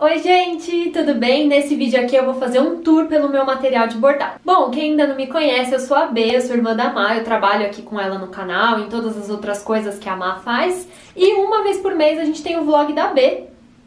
Oi gente, tudo bem? Nesse vídeo aqui eu vou fazer um tour pelo meu material de bordado. Bom, quem ainda não me conhece, eu sou a B, eu sou irmã da Má, eu trabalho aqui com ela no canal, em todas as outras coisas que a Má faz. E uma vez por mês a gente tem o vlog da B,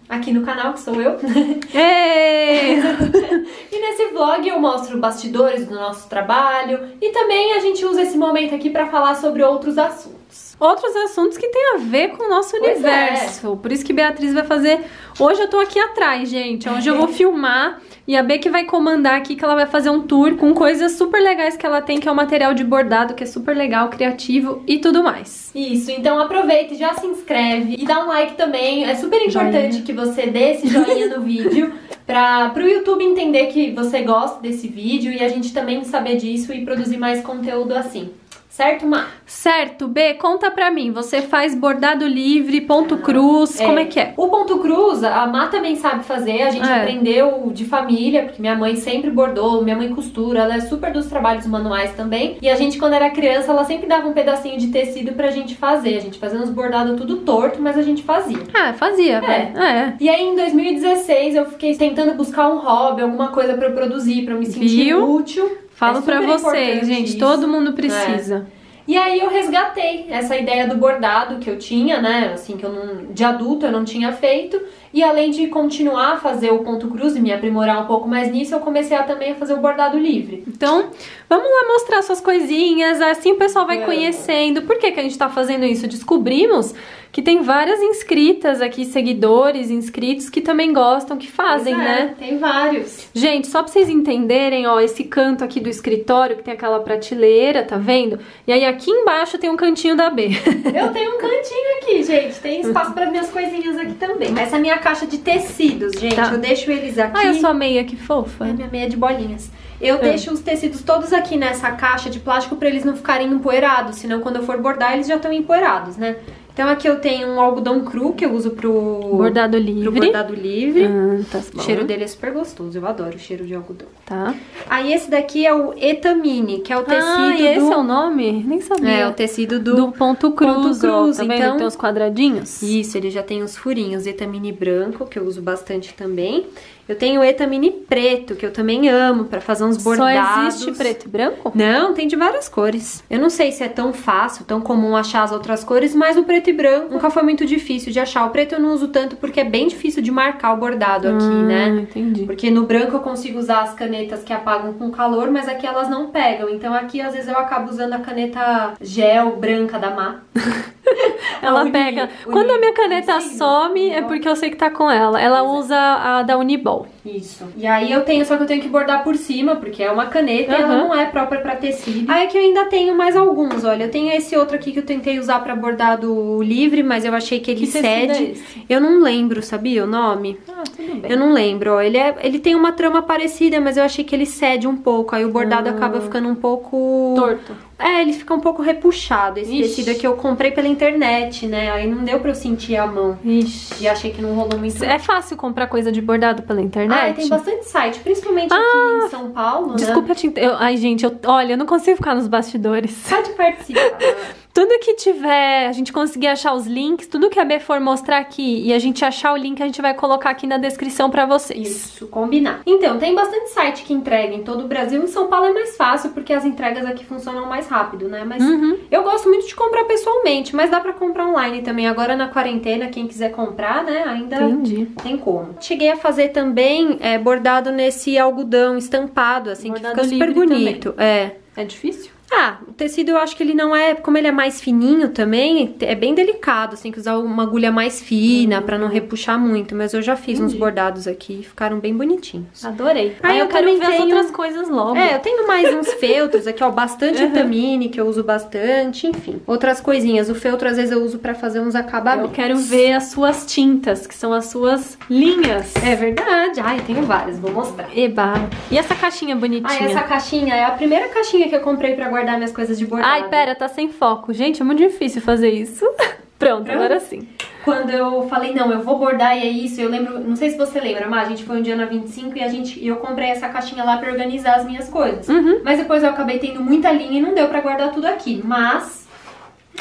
aqui no canal, que sou eu. e nesse vlog eu mostro bastidores do nosso trabalho e também a gente usa esse momento aqui para falar sobre outros assuntos outros assuntos que tem a ver com o nosso pois é. universo. É. Por isso que Beatriz vai fazer. Hoje eu tô aqui atrás, gente. Hoje eu vou filmar e a B que vai comandar aqui, que ela vai fazer um tour com coisas super legais que ela tem, que é o material de bordado, que é super legal, criativo e tudo mais. Isso, então aproveita e já se inscreve e dá um like também. É super importante joinha. que você dê esse joinha no vídeo para o YouTube entender que você gosta desse vídeo e a gente também saber disso e produzir mais conteúdo assim. Certo, Má? Certo. B, conta pra mim. Você faz bordado livre, ponto cruz, é. como é que é? O ponto cruz, a Má também sabe fazer. A gente é. aprendeu de família, porque minha mãe sempre bordou, minha mãe costura, ela é super dos trabalhos manuais também. E a gente, quando era criança, ela sempre dava um pedacinho de tecido pra gente fazer. A gente fazia uns bordados tudo torto, mas a gente fazia. Ah, fazia, é. é. E aí, em 2016, eu fiquei tentando buscar um hobby, alguma coisa pra eu produzir, pra eu me sentir Viu? útil. Falo é pra vocês, gente, isso. todo mundo precisa. É. E aí eu resgatei essa ideia do bordado que eu tinha, né? Assim, que eu não. De adulto eu não tinha feito. E além de continuar a fazer o ponto cruz e me aprimorar um pouco mais nisso, eu comecei a também a fazer o bordado livre. Então, vamos lá mostrar suas coisinhas, assim o pessoal vai é. conhecendo. Por que, que a gente tá fazendo isso? Descobrimos que tem várias inscritas aqui, seguidores, inscritos, que também gostam, que fazem, é, né? Tem vários. Gente, só pra vocês entenderem, ó, esse canto aqui do escritório, que tem aquela prateleira, tá vendo? E aí aqui embaixo tem um cantinho da B. Eu tenho um cantinho aqui, gente. Tem espaço para minhas coisinhas aqui também. Essa minha caixa de tecidos, gente. Tá. Eu deixo eles aqui. Ah, a sua meia, que fofa. É minha meia de bolinhas. Eu é. deixo os tecidos todos aqui nessa caixa de plástico para eles não ficarem empoeirados, senão quando eu for bordar eles já estão empoeirados, né? Então aqui eu tenho um algodão cru que eu uso pro bordado livre. Pro bordado livre. Ah, tá o cheiro dele é super gostoso, eu adoro o cheiro de algodão. Tá. Aí esse daqui é o Etamine, que é o tecido ah, e esse do... é o nome? Nem sabia. É, o tecido do, do ponto cruz. Ponto cruz. Ó, tá então tem os quadradinhos? Isso, ele já tem os furinhos. Etamine branco, que eu uso bastante também. Eu tenho Etamine preto, que eu também amo, para fazer uns bordados. Só existe preto e branco? Não, tem de várias cores. Eu não sei se é tão fácil, tão comum achar as outras cores, mas o preto e branco nunca foi muito difícil de achar. O preto eu não uso tanto porque é bem difícil de marcar o bordado aqui, hum, né? Entendi. Porque no branco eu consigo usar as canetas que apagam com calor, mas aqui elas não pegam. Então aqui às vezes eu acabo usando a caneta gel branca da Má. ela uni, pega. Uni, Quando a minha caneta some, é porque eu sei que tá com ela. Ela usa a da Unibol. Isso. E aí eu tenho, só que eu tenho que bordar por cima, porque é uma caneta uhum. e ela não é própria pra tecido. Aí aqui eu ainda tenho mais alguns, olha. Eu tenho esse outro aqui que eu tentei usar pra bordado livre, mas eu achei que ele que cede. É eu não lembro, sabia o nome? Ah, tudo bem. Eu não lembro, ó. Ele, é, ele tem uma trama parecida, mas eu achei que ele cede um pouco. Aí o bordado ah. acaba ficando um pouco... Torto. É, ele fica um pouco repuxado. Esse Ixi. tecido aqui eu comprei pela internet, né? Aí não deu pra eu sentir a mão. Ixi. E achei que não rolou muito. É fácil comprar coisa de bordado pela internet? Ah, tem bastante site, principalmente ah, aqui em São Paulo, Desculpa né? te... Eu, ai, gente, eu, olha, eu não consigo ficar nos bastidores. Pode participar. Tudo que tiver, a gente conseguir achar os links, tudo que a B for mostrar aqui e a gente achar o link, a gente vai colocar aqui na descrição pra vocês. Isso, combinar. Então, tem bastante site que entrega em todo o Brasil. Em São Paulo é mais fácil, porque as entregas aqui funcionam mais rápido, né? Mas uhum. eu gosto muito de comprar pessoalmente, mas dá pra comprar online também. Agora na quarentena, quem quiser comprar, né, ainda Entendi. tem como. Cheguei a fazer também é, bordado nesse algodão estampado, assim, bordado que fica super bonito. Também. É. É difícil? Ah, o tecido eu acho que ele não é, como ele é mais fininho também, é bem delicado, assim, que usar uma agulha mais fina uhum. para não repuxar muito, mas eu já fiz Entendi. uns bordados aqui, ficaram bem bonitinhos. Adorei. Aí, Aí eu, eu quero ver tenho... outras coisas logo. É, eu tenho mais uns feltros aqui, ó, bastante uhum. vitamine que eu uso bastante, enfim. Outras coisinhas, o feltro às vezes eu uso para fazer uns acabamentos. Eu quero ver as suas tintas, que são as suas linhas. É verdade. Ai, eu tenho várias, vou mostrar. Eba. E essa caixinha bonitinha? Ah, essa caixinha é a primeira caixinha que eu comprei para guardar guardar minhas coisas de bordado. Ai, pera, tá sem foco. Gente, é muito difícil fazer isso. Pronto, agora sim. Quando eu falei, não, eu vou bordar e é isso, eu lembro, não sei se você lembra, mas a gente foi um dia na 25 e a gente, eu comprei essa caixinha lá pra organizar as minhas coisas. Uhum. Mas depois eu acabei tendo muita linha e não deu pra guardar tudo aqui. Mas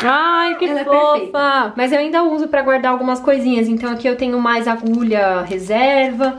Ai, que Ela é fofa! perfeita. Mas eu ainda uso pra guardar algumas coisinhas. Então aqui eu tenho mais agulha reserva.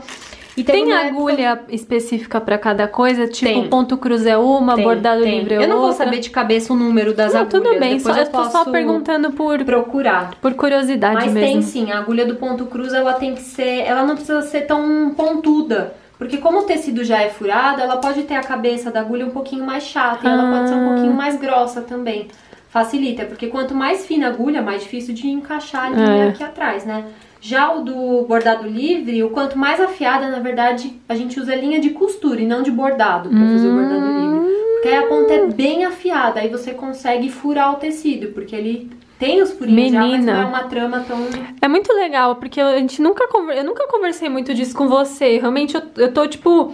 E Tem época- agulha específica pra cada coisa? Tipo, Tem. ponto cruz é uma, Tem, bordado tem. livre é Eu não vou saber de cabeça o número das Não, agulhas. tudo bem, Depois só, eu eu tô só perguntando por, procurar. por curiosidade Mas mesmo. tem sim, a agulha do ponto cruz ela tem que ser, ela não precisa ser tão pontuda, porque como o tecido já é furado, ela pode ter a cabeça da agulha um pouquinho mais chata e ela pode ser um Ah. pouquinho mais grossa também. Facilita, porque quanto mais fina a agulha, mais difícil de encaixar a linha É. aqui atrás, né? Já o do bordado livre, o quanto mais afiada, na verdade, a gente usa linha de costura e não de bordado pra fazer o bordado livre. Porque aí a ponta é bem afiada, aí você consegue furar o tecido, porque ele tem os furinhos já, mas Menina. não é uma trama tão É muito legal, porque a gente nunca eu nunca conversei muito disso com você. Realmente eu, eu tô, tipo.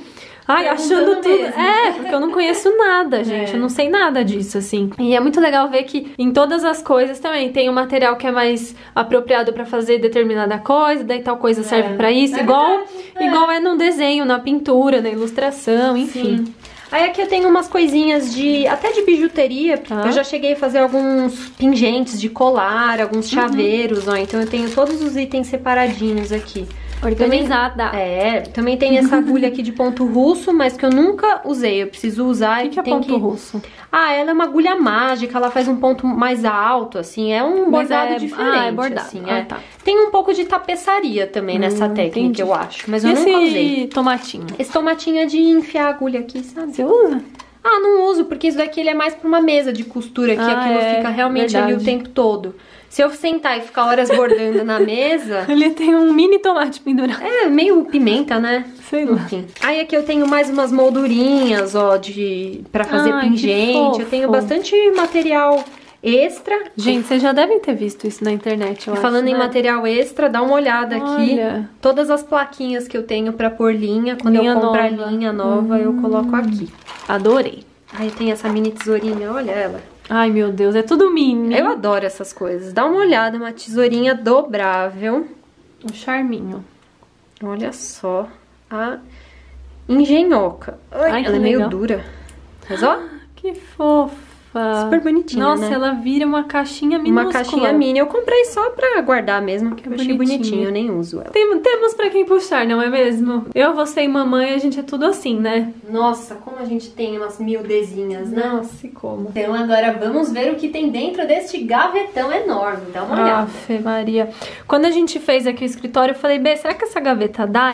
Ai, achando tudo. mesmo. É, porque eu não conheço nada, gente. É. Eu não sei nada disso, assim. E é muito legal ver que em todas as coisas também tem um material que é mais apropriado pra fazer determinada coisa, daí tal coisa serve pra isso. É igual, é. igual é no desenho, na pintura, na ilustração, enfim. Sim. Aí aqui eu tenho umas coisinhas de. até de bijuteria. Tá. Eu já cheguei a fazer alguns pingentes de colar, alguns chaveiros, ó. Então eu tenho todos os itens separadinhos aqui. Organizada. É, também tem essa agulha aqui de ponto russo, mas que eu nunca usei. Eu preciso usar O que, que é ponto russo? Ah, ela é uma agulha mágica, ela faz um ponto mais alto, assim, é um Mas bordado é- diferente. ah, é bordado. Assim, Ah, é. tá. Tem um pouco de tapeçaria também nessa Hum, técnica, entendi. eu acho. Mas eu nunca esse usei. tomatinho? Esse tomatinho é de enfiar a agulha aqui, sabe? Você usa? Ah, não uso, porque isso daqui ele é mais pra uma mesa de costura, que Ah, aquilo é, fica realmente ali o verdade. tempo todo. Se eu sentar e ficar horas bordando na mesa, Ele tem um mini tomate pendurado. é meio pimenta, né? Sei lá. Enfim. Aí aqui eu tenho mais umas moldurinhas, ó, de para fazer Ai, pingente. Eu tenho bastante material extra. Gente, vocês já devem ter visto isso na internet, eu acho, falando em né? material extra, dá uma olhada aqui. Olha. Todas as plaquinhas que eu tenho pra pôr linha, quando Linha eu compro a nova. linha nova, eu coloco aqui. Adorei. Aí tem essa mini tesourinha, olha ela. Ai, meu Deus, é tudo mini. Eu adoro essas coisas. Dá uma olhada, uma tesourinha dobrável. Um charminho. Olha só a engenhoca. Ai, Ai, ela é meio legal. dura. Mas ó, Que fofa. super bonitinha, Nossa, né? ela vira uma caixinha minúscula. Uma caixinha mini. Eu comprei só pra guardar mesmo, porque eu achei bonitinha. bonitinho. Eu nem uso ela. Tem- temos pra quem puxar, não é mesmo? Eu, você e mamãe, a gente é tudo assim, né? Nossa, como a gente tem umas miudezinhas, né? Nossa, e como? Então agora vamos ver o que tem dentro deste gavetão enorme. Dá uma olhada. Ave Maria. Quando a gente fez aqui o escritório, eu falei, Bê, será que essa gaveta dá?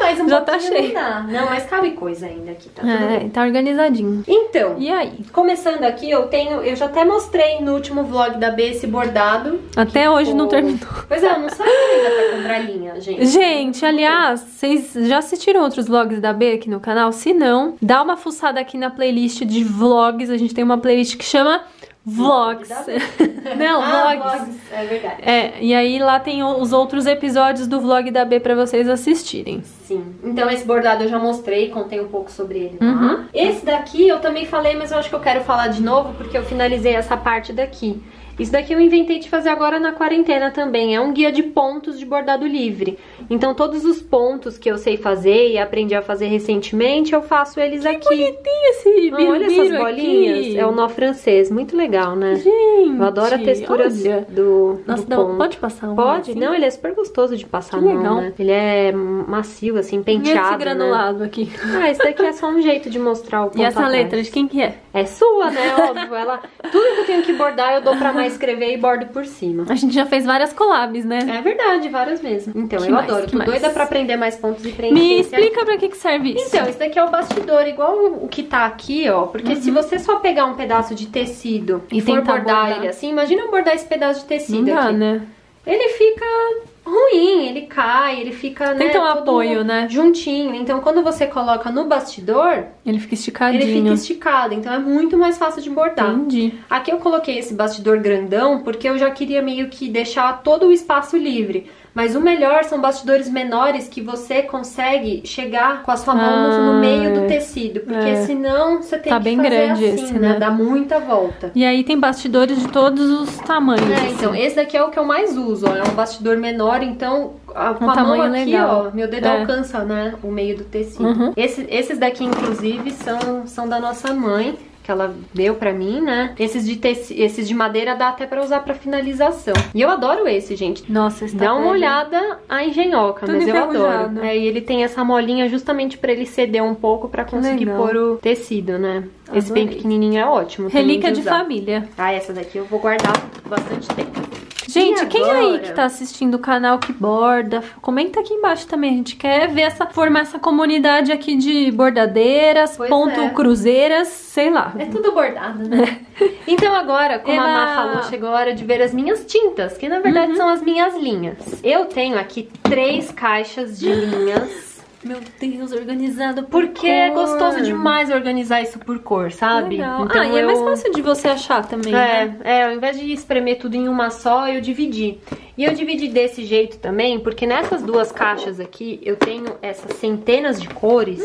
Mas um Já tá cheio. não mas cabe coisa ainda aqui, tá tudo é, bem. tá organizadinho. Então, E aí? começando aqui, eu tenho... Eu já até mostrei no último vlog da B esse bordado. Até hoje não ficou- terminou. Pois é, eu não sabia ainda pra comprar linha, gente. Gente, aliás, vocês já assistiram outros vlogs da B aqui no canal? Se não, dá uma fuçada aqui na playlist de vlogs. A gente tem uma playlist que chama Vlogs. Não, Ah, vlogs. vlogs. É verdade. É, e aí lá tem os outros episódios do vlog da B pra vocês assistirem. Sim. Então esse bordado eu já mostrei, contei um pouco sobre ele lá. Uhum. Esse daqui eu também falei, mas eu acho que eu quero falar de novo porque eu finalizei essa parte daqui. Isso daqui eu inventei de fazer agora na quarentena também. É um guia de pontos de bordado livre. Então todos os pontos que eu sei fazer e aprendi a fazer recentemente, eu faço eles aqui. Tem esse Ah, olha essas bolinhas. aqui. É o nó francês. Muito legal, né? Gente, eu adoro a textura olha. do, Nossa, do não, ponto. pode passar um Pode? assim? Não, ele é super gostoso de passar Que a mão, legal. né? Ele é macio, assim, E esse penteado, né? granulado aqui. Ah, esse daqui é só um jeito de mostrar o ponto E essa atrás. letra, de quem que é? É sua, né? Óbvio. Ela... Tudo que eu tenho que bordar, eu dou pra escrever e bordo por cima. A gente já fez várias collabs, né? É verdade, várias vezes. Então, Que eu mais? adoro. Que Tô mais? doida pra aprender mais pontos e preencher. Me explica pra que, que serve isso. Então, esse daqui é o bastidor, igual o que tá aqui, ó. Porque se você só pegar um pedaço de tecido Uhum. E e, for bordar, bordar. ele assim, imagina eu bordar esse pedaço de não tecido dá, aqui. né? Ele fica ruim, ele cai, ele fica, Tem né, ter um apoio, né? juntinho. Então, quando você coloca no bastidor, Ele fica esticadinho. ele fica esticado. Então, é muito mais fácil de bordar. Entendi. Aqui eu coloquei esse bastidor grandão porque eu já queria meio que deixar todo o espaço livre. Mas o melhor são bastidores menores que você consegue chegar com a sua mão no- no Ah, meio do tecido. Porque é. senão você tem Tá que bem fazer grande assim, esse, né? né? Dá muita volta. E aí tem bastidores de todos os tamanhos. É, assim. então, esse daqui é o que eu mais uso, ó. É um bastidor menor, então a, com a mão tamanho aqui, legal. ó, meu dedo É. alcança, né, o meio do tecido. Uhum. Esse- esses daqui, inclusive, são, são da nossa mãe. Que ela deu pra mim, né? Esses de, teci... esses de madeira dá até pra usar pra finalização. E eu adoro esse, gente. Nossa, esse tá Dá uma velho. olhada a engenhoca, Tudo mas eu adoro. É, e ele tem essa molinha justamente pra ele ceder um pouco pra conseguir pôr o tecido, né? Esse bem Adorei. pequenininho é ótimo. Relíquia de usar. família. Ah, essa daqui eu vou guardar bastante tempo. Gente, quem aí que tá assistindo o canal que borda, comenta aqui embaixo também. A gente quer ver essa formar essa comunidade aqui de bordadeiras, Pois ponto é. cruzeiras, sei lá. É tudo bordado, né? então agora, como a Má falou, chegou a hora de ver as minhas tintas, que na verdade são as minhas linhas. Eu tenho aqui três caixas de linhas. Meu Deus, organizado por Porque é gostoso demais organizar isso por cor, sabe? Legal. Então ah, e é eu- mais fácil de você achar também, né? É, é, ao invés de espremer tudo em uma só, eu dividi. E eu dividi desse jeito também, porque nessas duas caixas aqui eu tenho essas centenas de cores.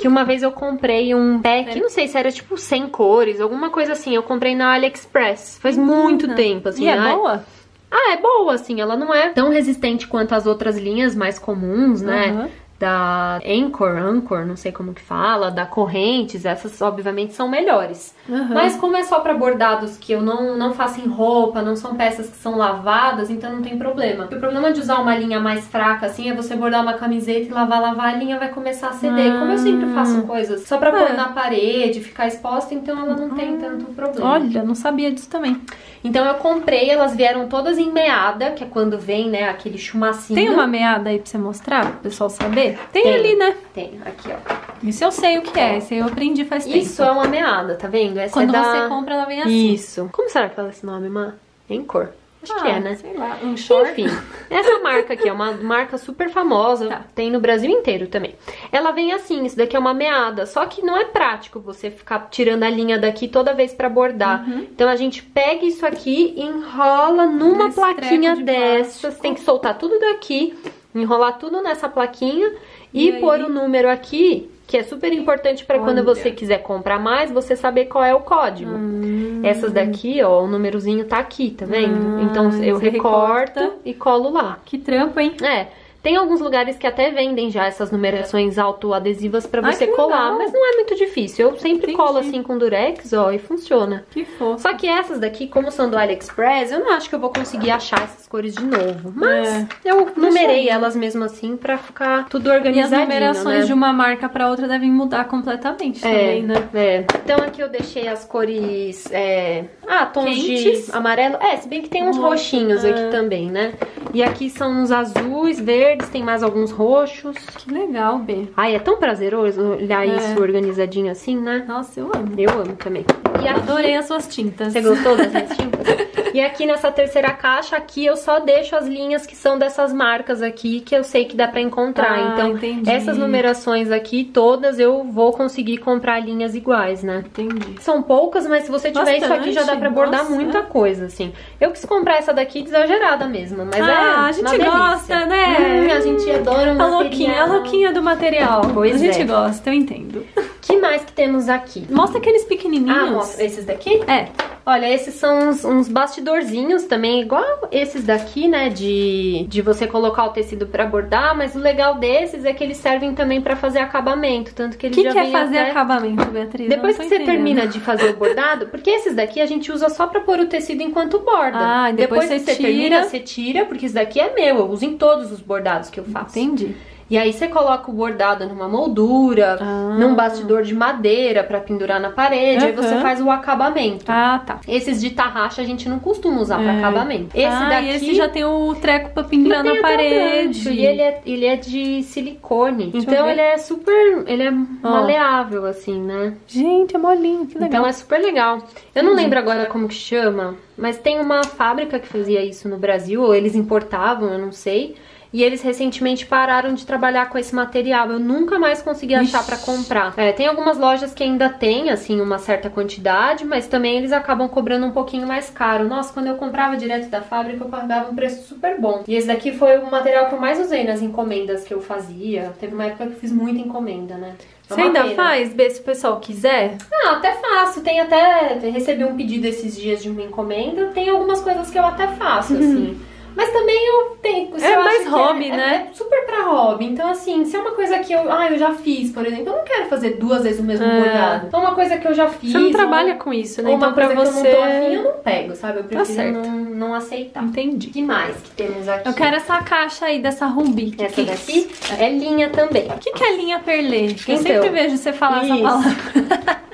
Que uma vez eu comprei um pack, não sei se era tipo 100 cores, alguma coisa assim. Eu comprei na AliExpress. Faz muito tempo, assim. E é na- boa? Ah, é boa, assim. Ela não é tão resistente quanto as outras linhas mais comuns, né? Aham. Da Anchor, Anchor, não sei como que fala, da Correntes, essas obviamente são melhores. Aham. Mas como é só pra bordados que eu não, não faço em roupa, não são peças que são lavadas, então não tem problema. O problema de usar uma linha mais fraca assim é você bordar uma camiseta e lavar, lavar, a linha vai começar a ceder. Como eu sempre faço coisas só pra É. pôr na parede, ficar exposta, então ela não tem tanto problema. Olha, não sabia disso também. Então eu comprei, elas vieram todas em meada, que é quando vem, né, aquele chumacinho. Tem uma meada aí pra você mostrar, pro pessoal saber? Tem, Tem. ali, né? Tem, aqui, ó. Isso eu sei o que é, aí eu aprendi faz tempo. Isso é uma meada, tá vendo? Essa Quando é da... você compra, ela vem assim. Isso. Como será que fala esse nome, Má? Em cor. Acho que Ah, é, né? Sei lá, um short. Enfim, essa marca aqui é uma marca super famosa, Tá. tem no Brasil inteiro também. Ela vem assim, isso daqui é uma meada, só que não é prático você ficar tirando a linha daqui toda vez pra bordar. Uhum. Então a gente pega isso aqui e enrola numa Nesse plaquinha de dessas, tem que soltar tudo daqui, enrolar tudo nessa plaquinha e, E pôr o número aqui, que é super importante pra quando você quiser comprar mais, você saber qual é o código. Hum. Essas daqui, ó, o númerozinho tá aqui, tá vendo? Ah, então eu recorto recorta. e colo lá. Que trampo, hein? É, tem alguns lugares que até vendem já essas numerações autoadesivas pra Ai, você que colar, legal. mas não é muito difícil. Eu sempre Entendi. colo assim com durex, ó, e funciona. Que fofo. Só que essas daqui, como são do AliExpress, eu não acho que eu vou conseguir achar essas cores de novo. Mas É. eu numerei elas mesmo assim pra ficar tudo E as numerações né? de uma marca pra outra devem mudar completamente também, né? É. Então aqui eu deixei as cores. é, Ah, tons Quentes. de amarelo. É, se bem que tem uns Roxo, roxinhos é. aqui também, né? E aqui são uns azuis, verdes, tem mais alguns roxos. Que legal, B. Ai, é tão prazeroso olhar É. isso organizadinho assim, né? Nossa, eu amo. Eu amo também. E aqui, Adorei as suas tintas. Você gostou das minhas tintas? E aqui nessa terceira caixa, aqui eu só deixo as linhas que são dessas marcas aqui, que eu sei que dá pra encontrar. Ah, então, entendi. essas numerações aqui, todas eu vou conseguir comprar linhas iguais, né? Entendi. São poucas, mas se você tiver isso aqui já dá Bastante, pra bordar nossa. muita coisa, assim. Eu quis comprar essa daqui exagerada mesmo, mas é ah, a gente gosta, né? Hum, a gente adora um A louquinha, a material. louquinha do material. Pois a gente é. gosta, eu entendo. Que mais que temos aqui? Mostra aqueles pequenininhos. Ah, mostra esses daqui? É. Olha, esses são uns, uns bastidorzinhos também, igual esses daqui, né? De, de você colocar o tecido pra bordar, mas o legal desses é que eles servem também pra fazer acabamento, tanto que O eles que, já que é fazer até... acabamento, Beatriz? Depois que tô você entendendo. termina de fazer o bordado, porque esses daqui a gente usa só pra pôr o tecido enquanto borda. Ah, e depois que você você tira. termina, você tira, porque isso daqui é meu, eu uso em todos os bordados que eu faço. Entendi. E aí você coloca o bordado numa moldura, Ah. num bastidor de madeira pra pendurar na parede, aí você faz o acabamento. Ah, tá. Esses de tarraxa a gente não costuma usar pra É. acabamento. Esse ah, daqui e esse já tem o treco pra pendurar na parede. E ele é, ele é de silicone. eu então ele é super. Ele é maleável, assim, né? Gente, é molinho, que legal. Então é super legal. Eu não lembro agora como que chama, mas tem uma fábrica que fazia isso no Brasil, ou eles importavam, eu não sei. E eles recentemente pararam de trabalhar com esse material. Eu nunca mais consegui achar pra comprar. É, tem algumas lojas que ainda tem, assim, uma certa quantidade, mas também eles acabam cobrando um pouquinho mais caro. Nossa, quando eu comprava direto da fábrica, eu pagava um preço super bom. E esse daqui foi o material que eu mais usei nas encomendas que eu fazia. Teve uma época que eu fiz muita encomenda, né? É Você ainda pena. faz, Bê, se o pessoal quiser? Ah, até faço. Tem até. Recebi um pedido esses dias de uma encomenda. Tem algumas coisas que eu até faço, assim. Mas também eu tenho. É mais que hobby, é, né? É, super pra hobby. Então, assim, se é uma coisa que eu. Ah, eu já fiz, por exemplo, eu não quero fazer duas vezes o mesmo É. bordado. Então, uma coisa que eu já fiz. Você não ou- trabalha com isso, né? ou Então pra você. eu não tô afim, eu não pego, sabe? Eu prefiro certo. não, não aceitar. Entendi. O que mais que temos aqui? Eu quero essa caixa aí dessa. Que Essa que é daqui é linha também. O que, que é linha perlê? Eu Então, sempre vejo você falar essa isso. palavra.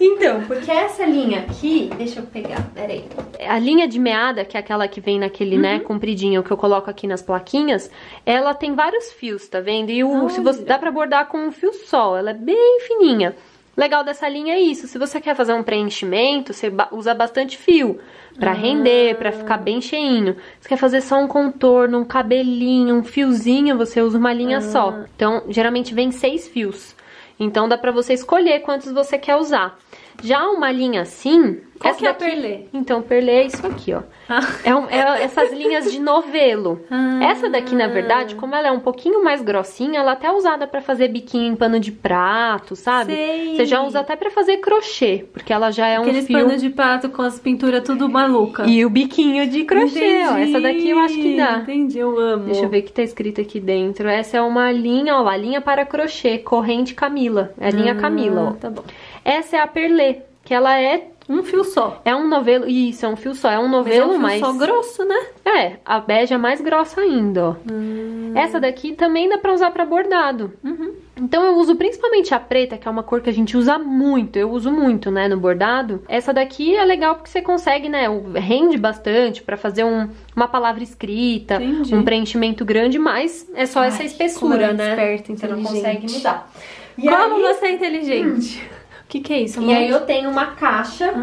Então, porque essa linha aqui, deixa eu pegar, peraí. A linha de meada, que é aquela que vem naquele, né, compridinho que eu coloco aqui nas plaquinhas, ela tem vários fios, tá vendo? E o, se você dá pra bordar com um fio só, ela é bem fininha. Legal dessa linha é isso, se você quer fazer um preenchimento, você usa bastante fio pra render, pra ficar bem cheinho. Se quer fazer só um contorno, um cabelinho, um fiozinho, você usa uma linha só. Então, geralmente vem seis fios. Então dá pra você escolher quantos você quer usar. Já uma linha assim, Qual essa que é a daqui- perlê? Então, perlê é isso aqui, ó. Ah. É, um- é essas linhas de novelo. Ah. Essa daqui, na verdade, como ela é um pouquinho mais grossinha, ela até é usada pra fazer biquinho em pano de prato, sabe? Sei. Você já usa até pra fazer crochê, porque ela já é um Aqueles fio panos de prato com as pinturas tudo maluca. e o biquinho de crochê, ó. Entendi, Essa daqui eu acho que dá. Entendi, eu amo. Deixa eu ver o que tá escrito aqui dentro. Essa é uma linha, ó lá, linha para crochê, corrente Camila. É a linha Camila, ó. Tá bom. Essa é a perlê, que ela é Um fio só. é um novelo, isso, é um fio só, é um Mas é novelo, um fio mas só grosso, né? é, a bege é mais grossa ainda, ó. Hum. Essa daqui também dá pra usar pra bordado. Uhum. Então eu uso principalmente a preta, que é uma cor que a gente usa muito, eu uso muito, né, no bordado. Essa daqui é legal porque você consegue, né, rende bastante pra fazer um- uma palavra escrita, Entendi. um preenchimento grande, mas é só essa Ai, espessura, como ela é né? esperta, você não consegue mudar. E Como aí, você é inteligente? O que, que é isso? e aí eu tenho uma caixa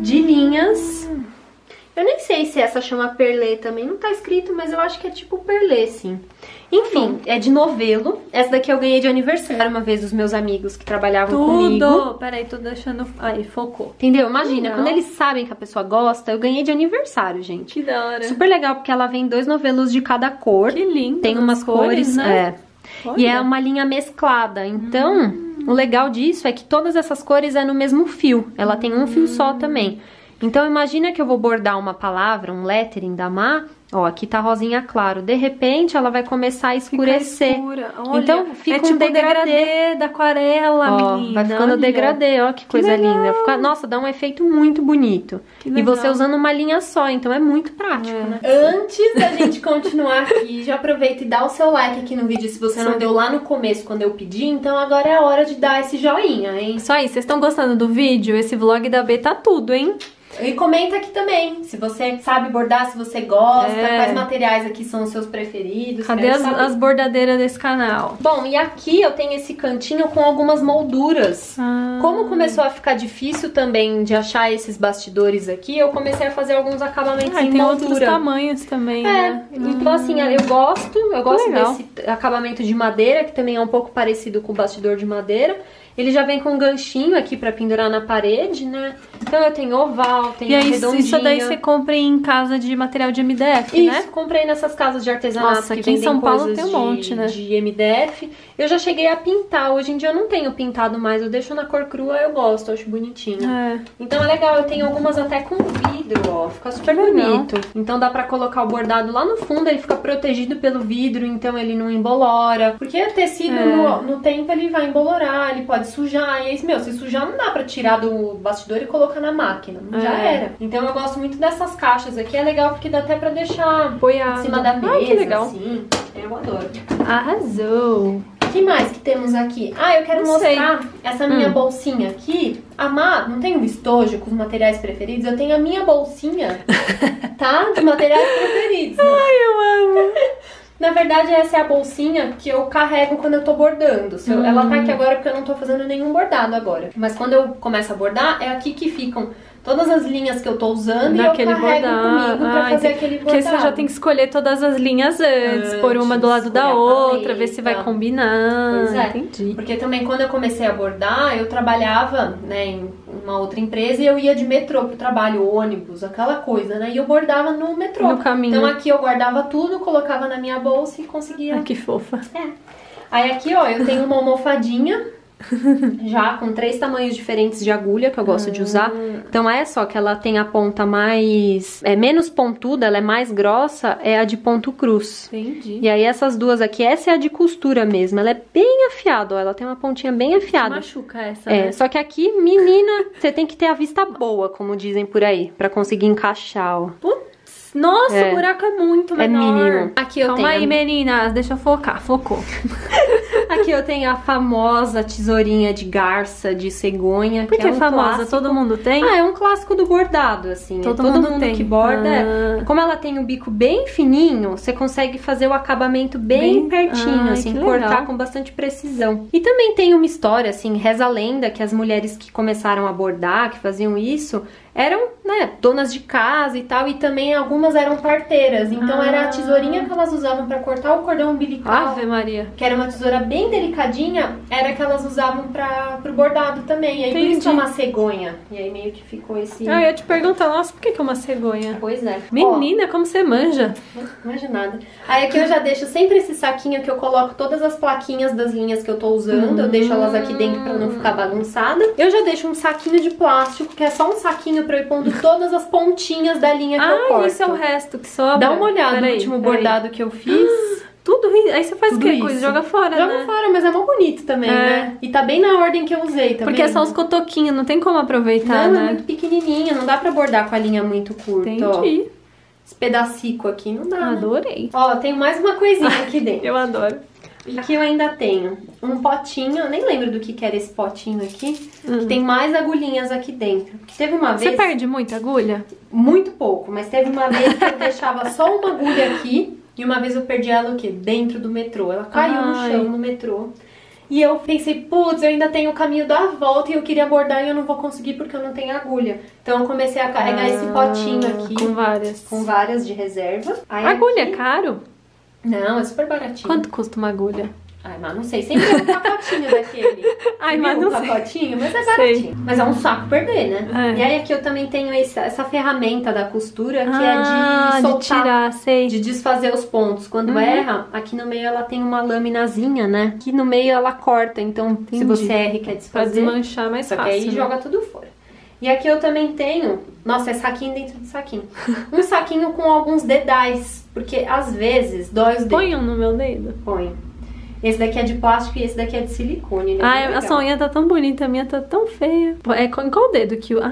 de linhas. Eu nem sei se essa chama perlê também, não tá escrito, mas eu acho que é tipo perlê, sim. Enfim, é de novelo. Essa daqui eu ganhei de aniversário uma vez dos meus amigos que trabalhavam comigo. Tudo! Peraí, tô deixando. Aí, focou. Entendeu? Imagina, Legal. quando eles sabem que a pessoa gosta, eu ganhei de aniversário, gente. Que da hora. Super legal, porque ela vem dois novelos de cada cor. Que lindo. Tem umas as cores, né? é. E é Olha. uma linha mesclada. Então, o legal disso é que todas essas cores é no mesmo fio. Ela tem um fio só também. Então, imagina que eu vou bordar uma palavra, um lettering da Má. Ó, aqui tá rosinha claro. De repente, ela vai começar a Fica escurecer. escura. Olha, Então, fica é um tipo degradê. degradê da aquarela, Ó, menina. vai ficando olha. degradê, ó, que coisa legal. linda. Fica, nossa, dá um efeito muito bonito. Que E você usando uma linha só, então é muito prático, É. né? Antes da gente continuar aqui, já aproveita e dá o seu like aqui no vídeo se você não deu lá no começo quando eu pedi, então agora é a hora de dar esse joinha, hein? Isso aí, vocês estão gostando do vídeo? Esse vlog da B tá tudo, hein? E comenta aqui também, se você sabe bordar, se você gosta, É. quais materiais aqui são os seus preferidos. Cadê as, as bordadeiras desse canal? Bom, e aqui eu tenho esse cantinho com algumas molduras. Ah. Como começou a ficar difícil também de achar esses bastidores aqui, eu comecei a fazer alguns acabamentos Ah, em tem moldura. outros tamanhos também, É, né? então assim, eu gosto, eu gosto Legal. desse acabamento de madeira, que também é um pouco parecido com o bastidor de madeira. Ele já vem com um ganchinho aqui pra pendurar na parede, né? Então eu tenho oval, tenho E aí, isso daí você compra em casa de material de MDF, Isso, né? comprei nessas casas de artesanato Nossa, que aqui em vendem São Paulo tem um de, monte, né? de MDF. Eu já cheguei a pintar, hoje em dia eu não tenho pintado mais, eu deixo na cor crua, eu gosto, eu acho bonitinho. É. Então é legal, eu tenho algumas até com vidro, ó, fica super Que legal. bonito. Então dá pra colocar o bordado lá no fundo, ele fica protegido pelo vidro, então ele não embolora. Porque o tecido É. no, no tempo ele vai embolorar, ele pode sujar, e aí, meu, se sujar não dá pra tirar do bastidor e colocar na máquina, já É. era. Então eu gosto muito dessas caixas aqui, é legal porque dá até pra deixar em cima da mesa, Ah, que legal. assim. Eu adoro. Arrasou. O que mais que temos aqui? Ah, eu quero Não sei. mostrar essa minha Hum. bolsinha aqui. A Má não tem um estojo com os materiais preferidos, eu tenho a minha bolsinha, tá? De materiais preferidos. Ai, eu amo. Na verdade, essa é a bolsinha que eu carrego quando eu tô bordando. Se eu- Ela tá Hum. aqui agora porque eu não tô fazendo nenhum bordado agora. Mas quando eu começo a bordar, é aqui que ficam todas as linhas que eu tô usando Naquele e eu carrego bordado. comigo pra Ah, fazer aquele Porque bordado. você já tem que escolher todas as linhas antes, pôr uma do lado da outra, ver se vai combinar. Pois é. Entendi. Porque também quando eu comecei a bordar, eu trabalhava, né, em uma outra empresa e eu ia de metrô pro trabalho, ônibus, aquela coisa, né? E eu bordava no metrô. No caminho. Então aqui eu guardava tudo, colocava na minha bolsa e conseguia. Ai, que fofa. Aí aqui, ó, eu tenho uma almofadinha já com três tamanhos diferentes de agulha que eu gosto de usar. Então é só que ela tem a ponta mais é menos pontuda, ela é mais grossa, é a de ponto cruz. Entendi. E aí essas duas aqui, essa é a de costura mesmo, ela é bem afiada, ó, ela tem uma pontinha bem afiada. Machuca essa, É, né? só que aqui, menina, você tem que ter a vista boa, como dizem por aí, pra conseguir encaixar, ó. Putz, nossa, É. o buraco é muito É menor. mínimo. Aqui eu Calma tenho- aí, meninas, deixa eu focar, focou. Aqui eu tenho a famosa tesourinha de garça de cegonha, Por que que é um famosa? clássico. Todo mundo tem? Ah, é um clássico do bordado, assim. Todo é mundo tem. que borda. Ah. é. Como ela tem o bico bem fininho, você consegue fazer o acabamento bem, Bem- pertinho, Ai, assim, cortar legal. com bastante precisão. E também tem uma história, assim, reza a lenda que as mulheres que começaram a bordar, que faziam isso, eram, né, donas de casa e tal, e também algumas eram parteiras. Então Ah. era a tesourinha que elas usavam pra cortar o cordão umbilical Ave Maria. que era uma tesoura bem delicadinha, era que elas usavam para pro bordado também. E aí por isso Entendi. é uma cegonha. E aí meio que ficou esse. Ah, eu ia te perguntar, nossa, por que que é uma cegonha? Pois é. Menina, como você manja? Ó, não manja nada. Aí aqui eu já deixo sempre esse saquinho que eu coloco todas as plaquinhas das linhas que eu tô usando. Eu deixo elas aqui dentro pra não ficar bagunçada. Eu já deixo um saquinho de plástico, que é só um saquinho pra eu ir pondo todas as pontinhas da linha que eu Ah, corto. isso é o resto que sobra. Dá uma olhada no Peraí, último peraí. bordado que eu fiz. Tudo isso. Aí você faz Tudo isso. Coisa? Joga fora, Joga né? fora, mas é mó bonito também, É. né? E tá bem na ordem que eu usei também. Porque é só os cotoquinhos, não tem como aproveitar, Não, é né? muito pequenininha, não dá pra bordar com a linha muito curta, ó. Entendi. Esse pedacico aqui não dá, né? Adorei. Ó, tem mais uma coisinha aqui dentro. Eu adoro. Aqui eu ainda tenho um potinho, eu nem lembro do que que era esse potinho aqui, que tem mais agulhinhas aqui dentro. Porque teve uma Hum. Você vez, perde muita agulha? muito pouco, mas teve uma vez que eu deixava só uma agulha aqui e uma vez eu perdi ela o quê? Dentro do metrô. Ela caiu no Ai. chão no metrô. E eu pensei, putz, eu ainda tenho o caminho da volta e eu queria bordar e eu não vou conseguir porque eu não tenho agulha. Então eu comecei a carregar esse potinho aqui Ah, Com várias. com várias de reserva. Aí Agulha é aqui- caro? Não, é super baratinho. Quanto custa uma agulha? Ai, mas não sei, sempre é um pacotinho daquele. Ai, mas não um sei. pacotinho, mas é Sei. baratinho. Mas é um saco perder, né? É. E aí aqui eu também tenho essa, essa ferramenta da costura que ah, é de soltar, tirar, sei. de desfazer os pontos. Quando Uhum. erra, aqui no meio ela tem uma laminazinha, né? Aqui no meio ela corta, então se Entendi. você erra e quer Pra desfazer, desmanchar mais só que fácil. aí né? joga tudo fora. E aqui eu também tenho, nossa, é saquinho dentro de saquinho. Um saquinho com alguns dedais, porque às vezes dói os dedos. Põe um no meu dedo. Põe. Esse daqui é de plástico e esse daqui é de silicone. É bem Ai, a sua unha tá tão bonita, a minha tá tão feia. É com qual dedo que o. Ah,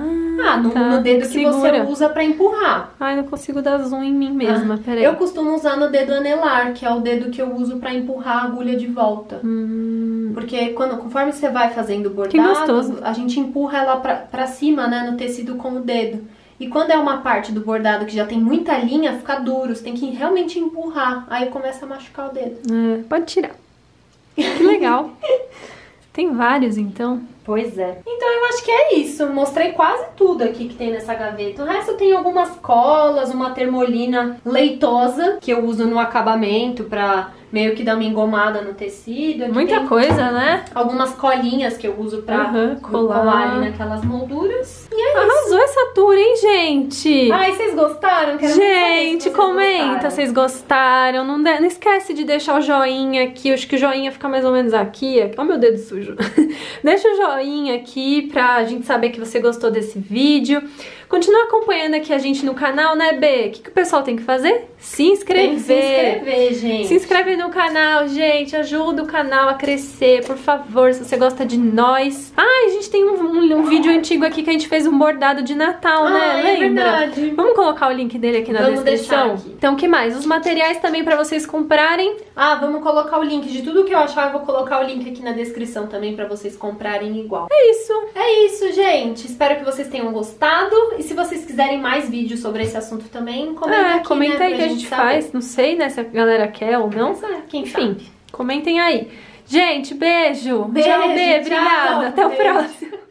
Ah, no, tá. no dedo que Segura. você usa pra empurrar. Ai, não consigo dar zoom em mim mesma, peraí. Eu costumo usar no dedo anelar, que é o dedo que eu uso pra empurrar a agulha de volta. Hum, Porque quando, conforme você vai fazendo o bordado, a gente empurra ela pra, pra cima, né, no tecido com o dedo. E quando é uma parte do bordado que já tem muita linha, fica duro. Você tem que realmente empurrar. Aí começa a machucar o dedo. é, pode tirar. Que legal. Tem vários, então. Pois é. Então eu acho que é isso. Mostrei quase tudo aqui que tem nessa gaveta. O resto tem algumas colas, uma termolina leitosa que eu uso no acabamento pra meio que dar uma engomada no tecido. Aqui Muita tem coisa, né? Algumas colinhas que eu uso pra Aham, colar. colar. ali naquelas molduras. E é Arrasou essa tour, hein, gente? Ai, vocês gostaram? Quero Gente, vocês comenta vocês gostaram. Não, de- não esquece de deixar o joinha aqui. Eu acho que o joinha fica mais ou menos aqui. Ó, meu dedo sujo. Deixa o joinha aqui pra gente saber que você gostou desse vídeo. Continua acompanhando aqui a gente no canal, né, B? O que, que o pessoal tem que fazer? Se inscrever. Tem que se inscrever, gente. Se inscreve no canal, gente. Ajuda o canal a crescer, por favor, se você gosta de nós. Ai, a gente tem um, um- um vídeo antigo aqui que a gente fez um bordado de Natal, Ah, né? é Lembra? verdade. Vamos colocar o link dele aqui na Vamos descrição? aqui. Então, o que mais? Os materiais também pra vocês comprarem. Ah, vamos colocar o link de tudo que eu achar. Eu vou colocar o link aqui na descrição também pra vocês comprarem igual. É isso. É isso, gente. Espero que vocês tenham gostado. E se vocês quiserem mais vídeos sobre esse assunto também, comenta é, aqui, comenta né, aí que a gente saber. faz. Não sei, né, se a galera quer ou não. É, quem Enfim, sabe. comentem aí. Gente, beijo. Beijo, tchau, B. tchau. Obrigada. Até o Beijo. próximo.